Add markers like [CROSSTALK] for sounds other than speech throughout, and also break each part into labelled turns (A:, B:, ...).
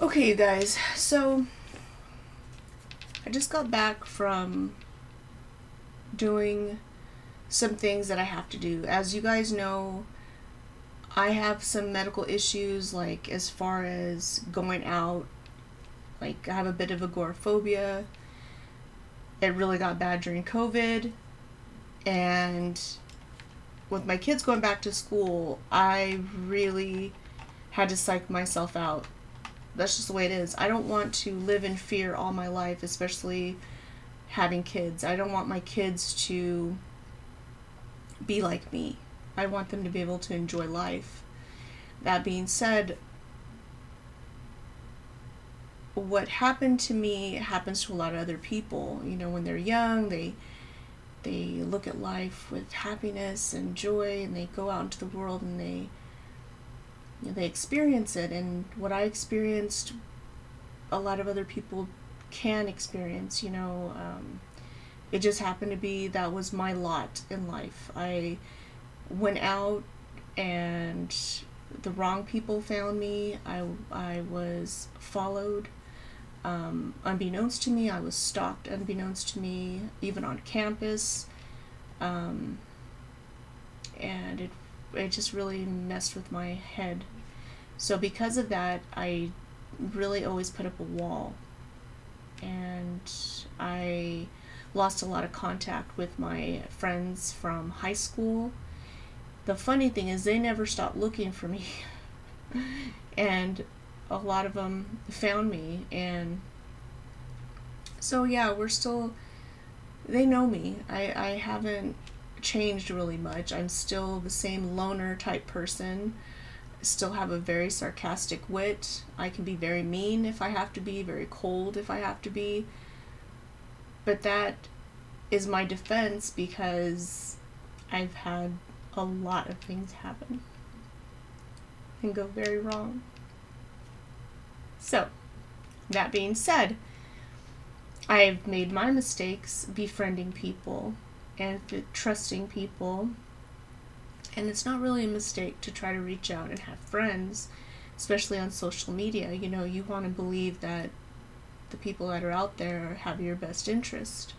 A: Okay, you guys, so I just got back from doing some things that I have to do. As you guys know, I have some medical issues, like as far as going out. Like, I have a bit of agoraphobia. It really got bad during COVID. And with my kids going back to school, I really had to psych myself out. That's just the way it is. I don't want to live in fear all my life, especially having kids. I don't want my kids to be like me. I want them to be able to enjoy life. That being said, what happened to me happens to a lot of other people. You know, when they're young, they they look at life with happiness and joy and they go out into the world and they they experience it and what I experienced a lot of other people can experience, you know, um, it just happened to be that was my lot in life. I went out and the wrong people found me. I, I was followed um, unbeknownst to me. I was stalked unbeknownst to me, even on campus. Um, and it, it just really messed with my head. So because of that, I really always put up a wall. And I lost a lot of contact with my friends from high school. The funny thing is, they never stopped looking for me. [LAUGHS] and a lot of them found me. And so, yeah, we're still, they know me. I, I haven't changed really much. I'm still the same loner type person. Still have a very sarcastic wit. I can be very mean if I have to be, very cold if I have to be. But that is my defense because I've had a lot of things happen and go very wrong. So, that being said, I've made my mistakes befriending people and trusting people. And it's not really a mistake to try to reach out and have friends, especially on social media. You know, you want to believe that the people that are out there have your best interest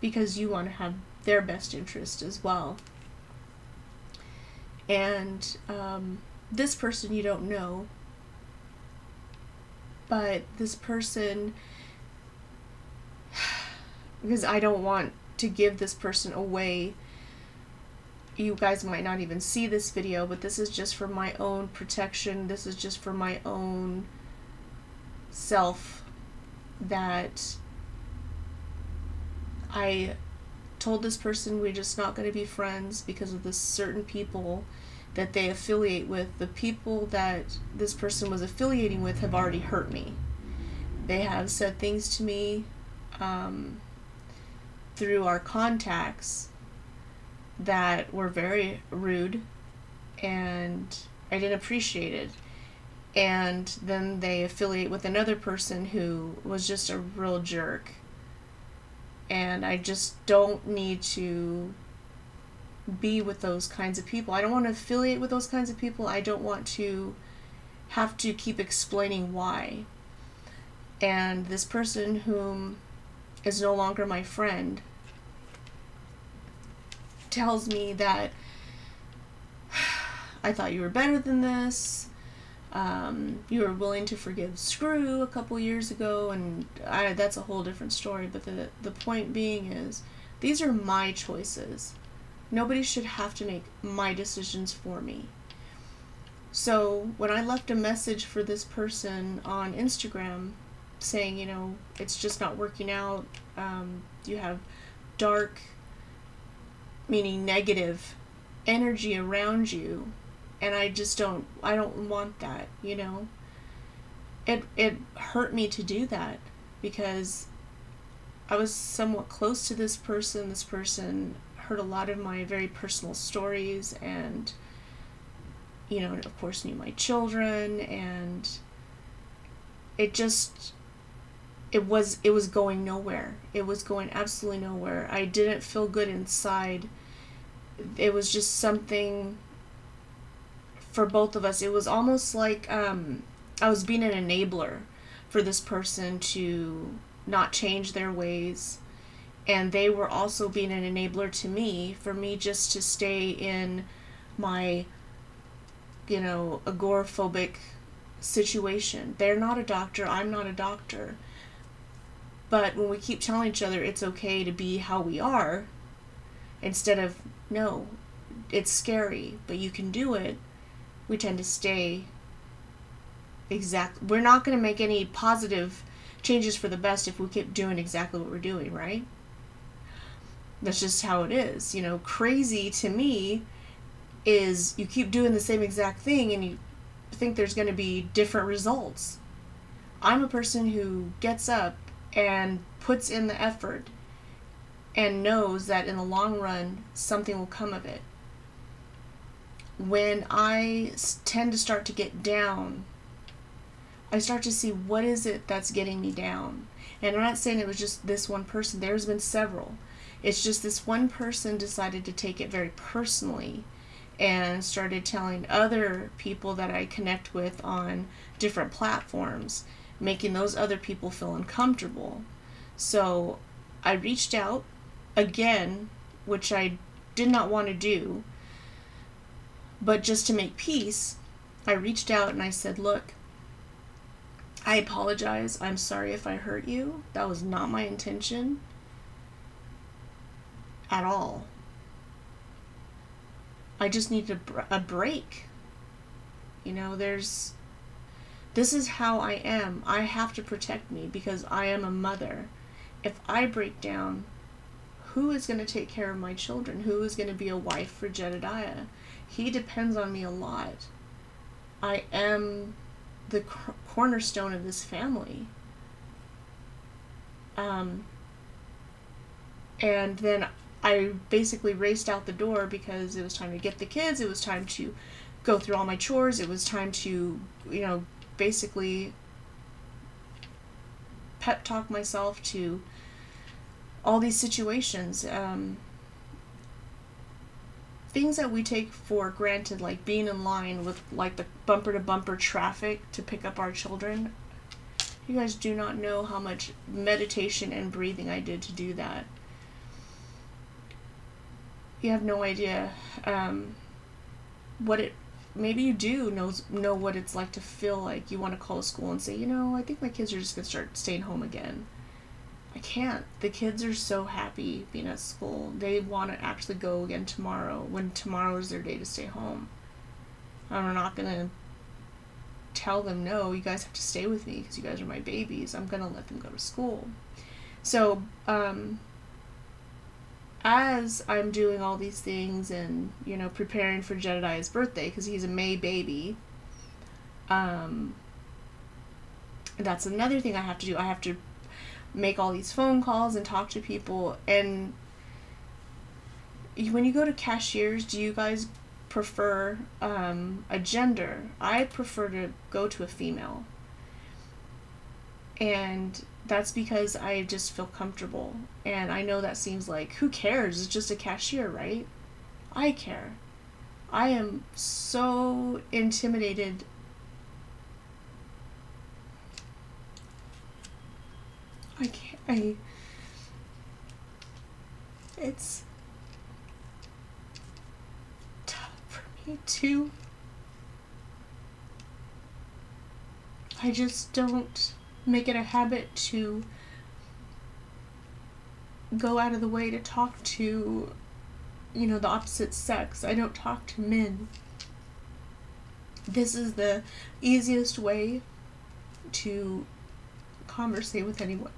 A: because you want to have their best interest as well. And um, this person you don't know, but this person, [SIGHS] because I don't want to give this person away. You guys might not even see this video, but this is just for my own protection. This is just for my own self that I told this person we're just not going to be friends because of the certain people that they affiliate with. The people that this person was affiliating with have already hurt me. They have said things to me um, through our contacts that were very rude and I didn't appreciate it. And then they affiliate with another person who was just a real jerk. And I just don't need to be with those kinds of people. I don't want to affiliate with those kinds of people. I don't want to have to keep explaining why. And this person whom is no longer my friend tells me that [SIGHS] I thought you were better than this. Um, you were willing to forgive Screw a couple years ago, and I, that's a whole different story. But the the point being is, these are my choices. Nobody should have to make my decisions for me. So when I left a message for this person on Instagram, saying, you know, it's just not working out. Um, you have dark meaning negative energy around you and I just don't I don't want that, you know. It it hurt me to do that because I was somewhat close to this person. This person heard a lot of my very personal stories and you know, of course knew my children and it just it was it was going nowhere. It was going absolutely nowhere. I didn't feel good inside it was just something for both of us. It was almost like um, I was being an enabler for this person to not change their ways. And they were also being an enabler to me for me just to stay in my, you know, agoraphobic situation. They're not a doctor, I'm not a doctor. But when we keep telling each other it's okay to be how we are, instead of, no, it's scary, but you can do it, we tend to stay exact. We're not going to make any positive changes for the best if we keep doing exactly what we're doing, right? That's just how it is. You know, crazy to me is you keep doing the same exact thing and you think there's going to be different results. I'm a person who gets up and puts in the effort and knows that in the long run something will come of it. When I tend to start to get down, I start to see what is it that's getting me down. And I'm not saying it was just this one person, there's been several. It's just this one person decided to take it very personally and started telling other people that I connect with on different platforms, making those other people feel uncomfortable. So I reached out again, which I did not want to do, but just to make peace, I reached out and I said, Look, I apologize. I'm sorry if I hurt you. That was not my intention at all. I just need a, a break. You know, there's. This is how I am. I have to protect me because I am a mother. If I break down, who is going to take care of my children? Who is going to be a wife for Jedediah? He depends on me a lot. I am the cornerstone of this family. Um, and then I basically raced out the door because it was time to get the kids. It was time to go through all my chores. It was time to, you know, basically pep talk myself to all these situations. Um, things that we take for granted, like being in line with like the bumper to bumper traffic to pick up our children. You guys do not know how much meditation and breathing I did to do that you have no idea um, what it maybe you do knows know what it's like to feel like you want to call a school and say you know i think my kids are just going to start staying home again i can't. The kids are so happy being at school. They want to actually go again tomorrow when tomorrow is their day to stay home. I'm not going to tell them no you guys have to stay with me because you guys are my babies. I'm going to let them go to school. So um, as I'm doing all these things and you know preparing for Jedediah's birthday because he's a May baby, um, that's another thing I have to do. I have to make all these phone calls and talk to people. And when you go to cashiers, do you guys prefer um, a gender? I prefer to go to a female. And that's because I just feel comfortable. And I know that seems like, who cares? It's just a cashier, right? I care. I am so intimidated. I can't. I. It's tough for me to. I just don't make it a habit to go out of the way to talk to you know the opposite sex i don't talk to men this is the easiest way to conversate with anyone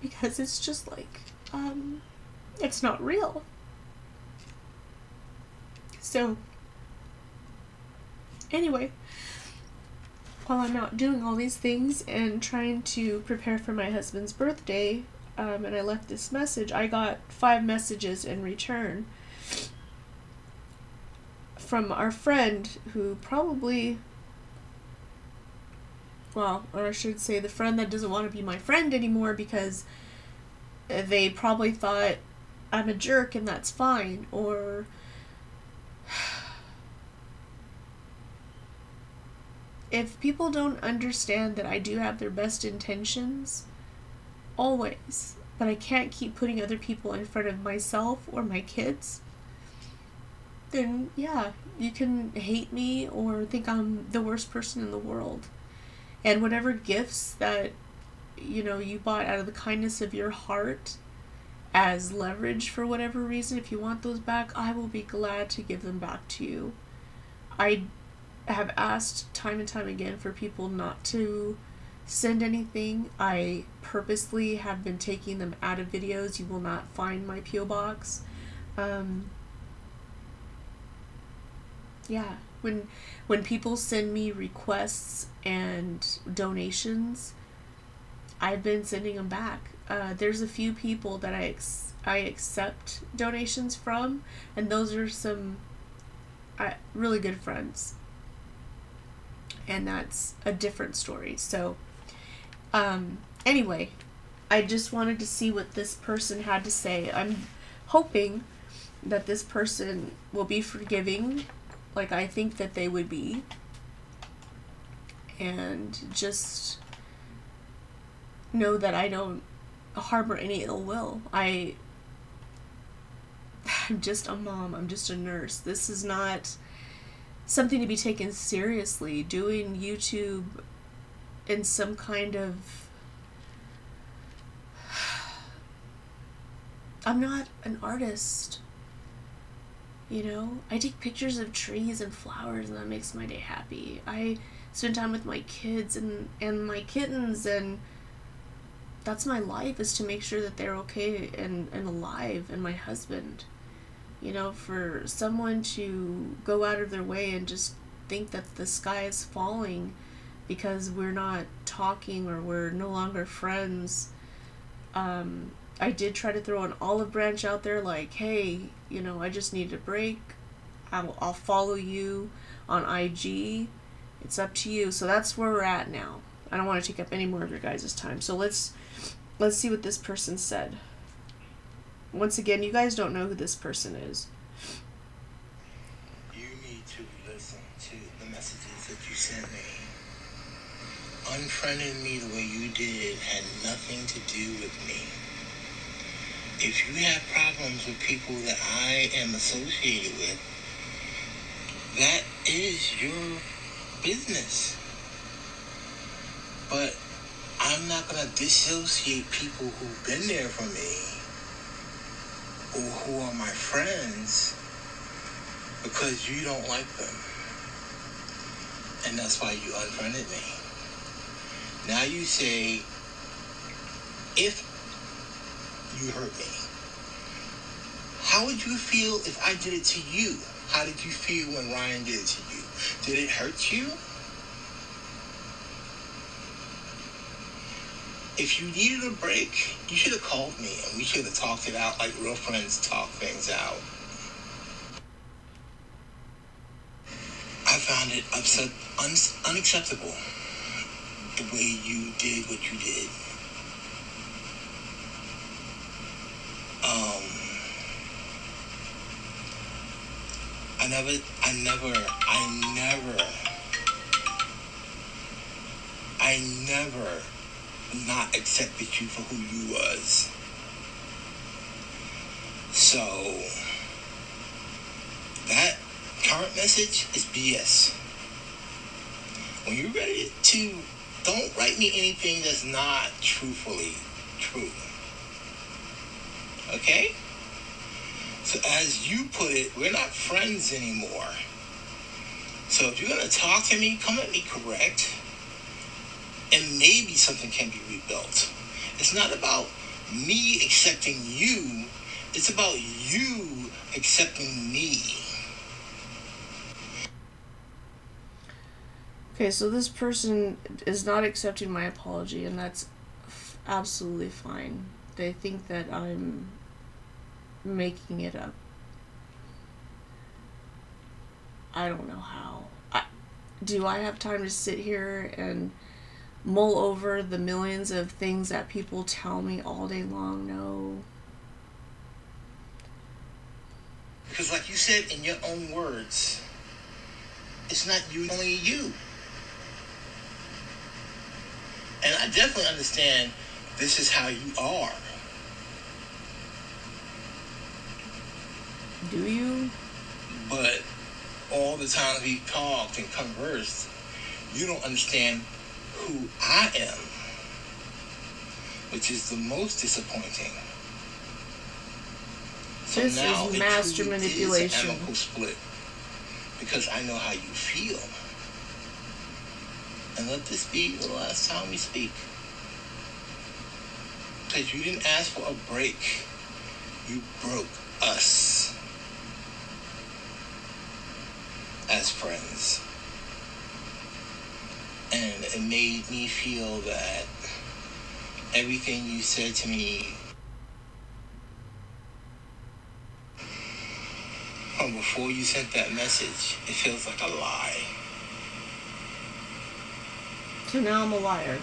A: because it's just like um it's not real. So anyway while I'm out doing all these things and trying to prepare for my husband's birthday, um, and I left this message, I got five messages in return from our friend who probably, well, or I should say the friend that doesn't want to be my friend anymore because they probably thought I'm a jerk and that's fine, or [SIGHS] if people don't understand that I do have their best intentions, always, but I can't keep putting other people in front of myself or my kids, then yeah, you can hate me or think I'm the worst person in the world. And whatever gifts that you know you bought out of the kindness of your heart as leverage for whatever reason, if you want those back, I will be glad to give them back to you. I have asked time and time again for people not to send anything. I purposely have been taking them out of videos. You will not find my P.O. box. Um, yeah, when when people send me requests and donations, I've been sending them back. Uh, there's a few people that I ex- I accept donations from, and those are some uh, really good friends. And that's a different story. So, um, anyway, I just wanted to see what this person had to say. I'm hoping that this person will be forgiving, like I think that they would be, and just know that I don't harbor any ill will. I [SIGHS] I'm just a mom. I'm just a nurse. This is not something to be taken seriously. Doing YouTube in some kind of [SIGHS] I'm not an artist. You know, I take pictures of trees and flowers and that makes my day happy. I spend time with my kids and and my kittens and that's my life is to make sure that they're okay and, and alive and my husband you know for someone to go out of their way and just think that the sky is falling because we're not talking or we're no longer friends um, i did try to throw an olive branch out there like hey you know i just need a break I'll, I'll follow you on ig it's up to you so that's where we're at now i don't want to take up any more of your guys' time so let's Let's see what this person said. Once again, you guys don't know who this person is.
B: You need to listen to the messages that you sent me. Unfriending me the way you did had nothing to do with me. If you have problems with people that I am associated with, that is your business. But I'm not going to dissociate people who've been there for me or who are my friends because you don't like them. And that's why you unfriended me. Now you say, if you hurt me, how would you feel if I did it to you? How did you feel when Ryan did it to you? Did it hurt you? if you needed a break, you should have called me and we should have talked it out like real friends talk things out. I found it upset, un- unacceptable the way you did what you did. Um, I never, I never, I never, I never not accepted you for who you was. So that current message is BS. When you're ready to don't write me anything that's not truthfully true. Okay? So as you put it, we're not friends anymore. So if you're gonna talk to me, come at me correct and maybe something can be rebuilt. It's not about me accepting you, it's about you accepting me.
A: Okay, so this person is not accepting my apology, and that's absolutely fine. They think that I'm making it up. I don't know how. I, do I have time to sit here and mull over the millions of things that people tell me all day long. No.
B: Because, like you said in your own words, it's not you, only you. And I definitely understand this is how you are.
A: Do you?
B: But all the times we talked and conversed, you don't understand who I am, which is the most disappointing.
A: So this now is master manipulation.
B: Is an split because I know how you feel. And let this be the last time we speak. Because you didn't ask for a break. You broke us as friends. And it made me feel that everything you said to me from before you sent that message, it feels like a lie.
A: So now I'm a liar.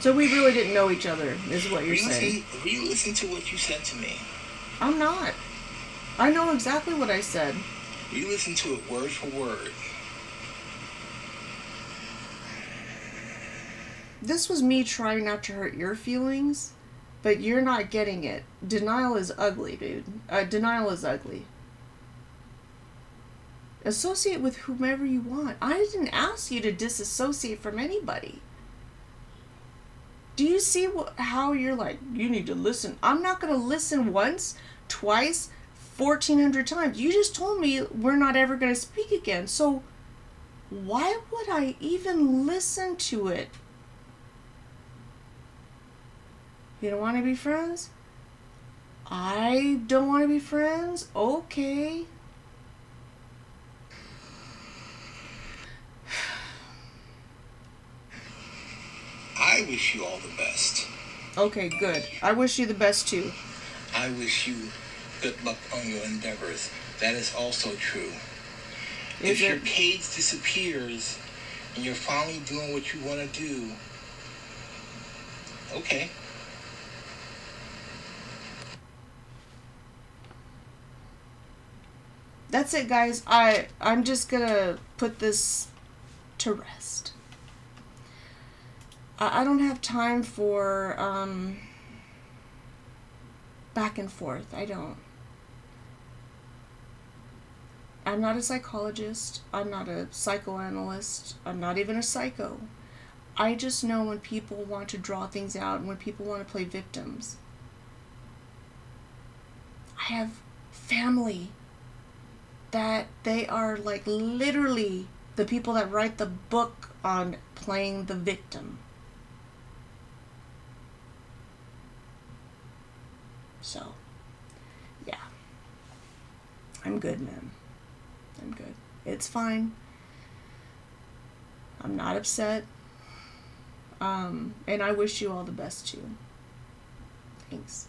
A: so we really didn't know each other, is what you're saying.
B: Re-listen to what you said to me.
A: I'm not. I know exactly what I said.
B: Re-listen to it word for word.
A: this was me trying not to hurt your feelings, but you're not getting it. Denial is ugly, dude. Uh, denial is ugly. Associate with whomever you want. I didn't ask you to disassociate from anybody. Do you see wh- how you're like, you need to listen? I'm not going to listen once, twice, 1400 times. You just told me we're not ever going to speak again. So why would I even listen to it? You don't want to be friends? I don't want to be friends? Okay.
B: I wish you all the best.
A: Okay, good. I wish you the best too.
B: I wish you good luck on your endeavors. That is also true. Is if it? your cage disappears and you're finally doing what you want to do, okay.
A: that's it guys i i'm just gonna put this to rest i, I don't have time for um back and forth i don't i'm not a psychologist i'm not a psychoanalyst i'm not even a psycho i just know when people want to draw things out and when people want to play victims i have family that they are like literally the people that write the book on playing the victim. So, yeah. I'm good, man. I'm good. It's fine. I'm not upset. Um, and I wish you all the best too. Thanks.